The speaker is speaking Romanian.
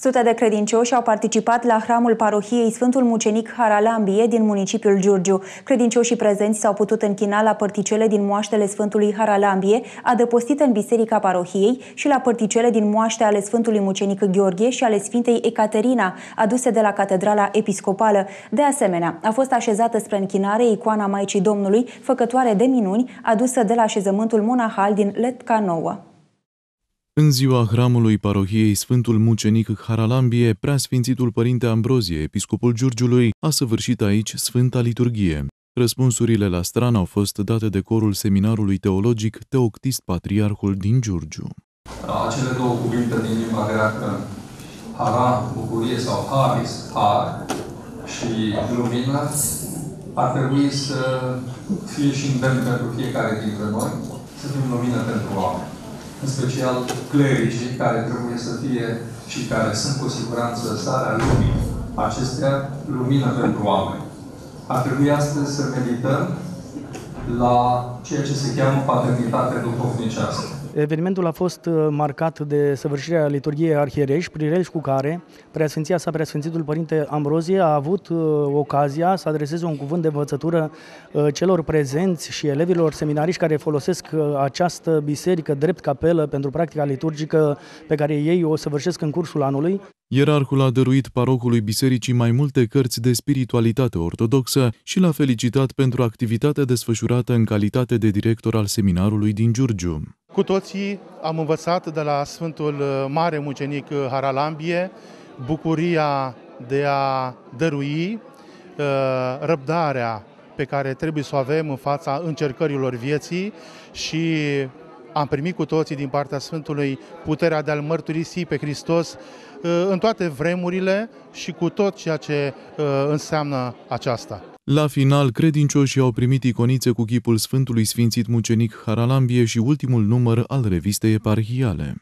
Sute de credincioși au participat la hramul parohiei Sfântul Mucenic Haralambie din municipiul Giurgiu. Credincioșii prezenți s-au putut închina la părticele din moaștele Sfântului Haralambie, adăpostite în biserica parohiei și la părticele din moaște ale Sfântului Mucenic Gheorghe și ale Sfintei Ecaterina, aduse de la Catedrala Episcopală. De asemenea, a fost așezată spre închinare icoana Maicii Domnului, făcătoare de minuni, adusă de la așezământul monahal din Letca Nouă. În ziua hramului parohiei Sfântul Mucenic Haralambie, preasfințitul părinte Ambrozie, episcopul Giurgiului, a săvârșit aici Sfânta Liturghie. Răspunsurile la stran au fost date de corul seminarului teologic Teoctist Patriarhul din Giurgiu. Acele două cuvinte din limba greacă, hara, bucurie sau haris, har și lumină, ar trebui să fie și îndemn pentru fiecare dintre noi, să fim lumină pentru oameni în special clericii, care trebuie să fie și care sunt cu siguranță starea lumii, acestea lumină pentru oameni. Ar trebui astăzi să medităm la ceea ce se cheamă paternitate duhovnicească. Evenimentul a fost uh, marcat de săvârșirea liturgiei arhierești, prilej cu care Preasfinția sa, Preasfințitul Părinte Ambrozie, a avut uh, ocazia să adreseze un cuvânt de învățătură uh, celor prezenți și elevilor seminariști care folosesc această biserică drept capelă pentru practica liturgică pe care ei o săvârșesc în cursul anului. Ierarhul a dăruit parocului bisericii mai multe cărți de spiritualitate ortodoxă și l-a felicitat pentru activitatea desfășurată în calitate de director al seminarului din Giurgiu. Cu toții am învățat de la Sfântul uh, Mare Mucenic uh, Haralambie bucuria de a dărui, uh, răbdarea pe care trebuie să o avem în fața încercărilor vieții și am primit cu toții din partea Sfântului puterea de a-L mărturisi pe Hristos în toate vremurile și cu tot ceea ce înseamnă aceasta. La final, credincioșii au primit iconițe cu chipul Sfântului Sfințit Mucenic Haralambie și ultimul număr al revistei eparhiale.